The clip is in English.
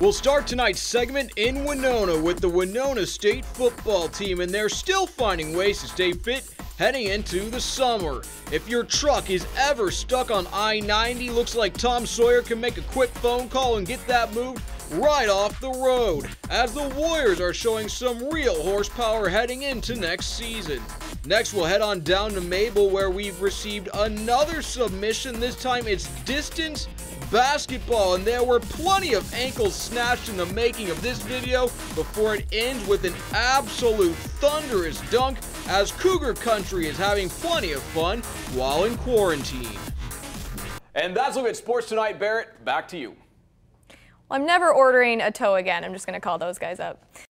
We'll start tonight's segment in Winona with the Winona State football team, and they're still finding ways to stay fit heading into the summer. If your truck is ever stuck on I 90, looks like Tom Sawyer can make a quick phone call and get that moved right off the road, as the Warriors are showing some real horsepower heading into next season. Next, we'll head on down to Mabel where we've received another submission. This time it's distance basketball, and there were plenty of ankles snatched in the making of this video before it ends with an absolute thunderous dunk as Cougar Country is having plenty of fun while in quarantine. And that's a look at sports tonight, Barrett. Back to you. Well, I'm never ordering a tow again. I'm just going to call those guys up.